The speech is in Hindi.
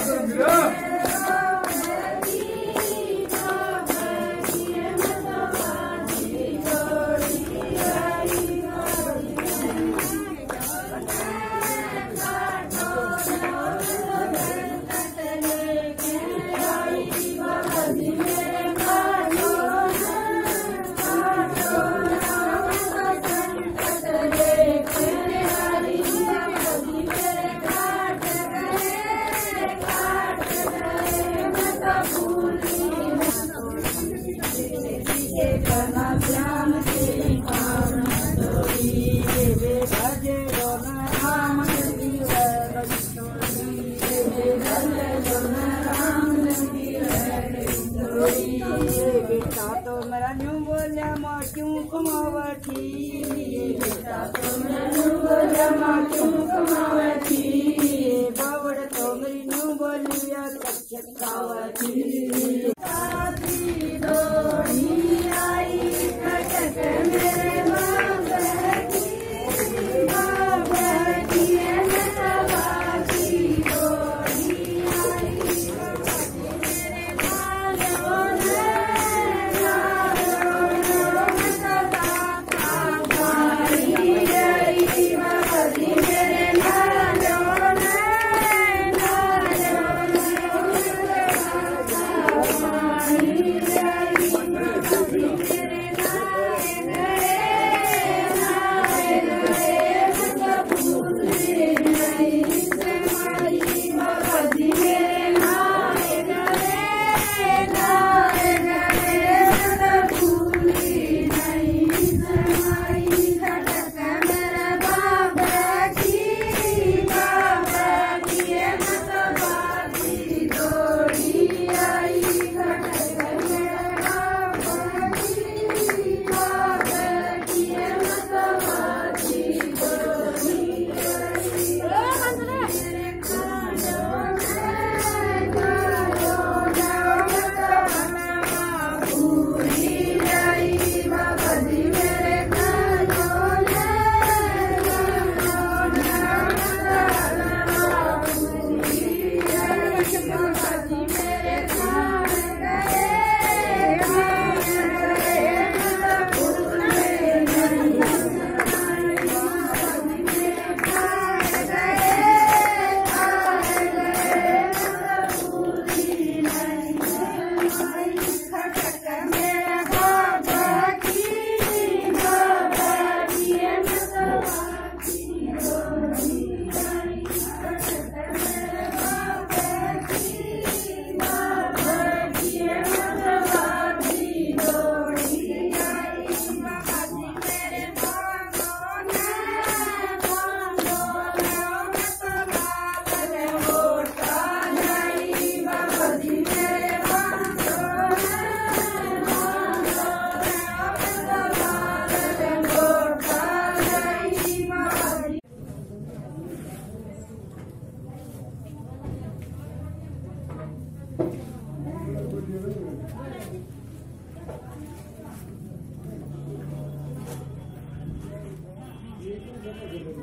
sangrando. तो बोलिया माँ क्यों कमावती बेटा तो न्यू माँ क्यों कमावती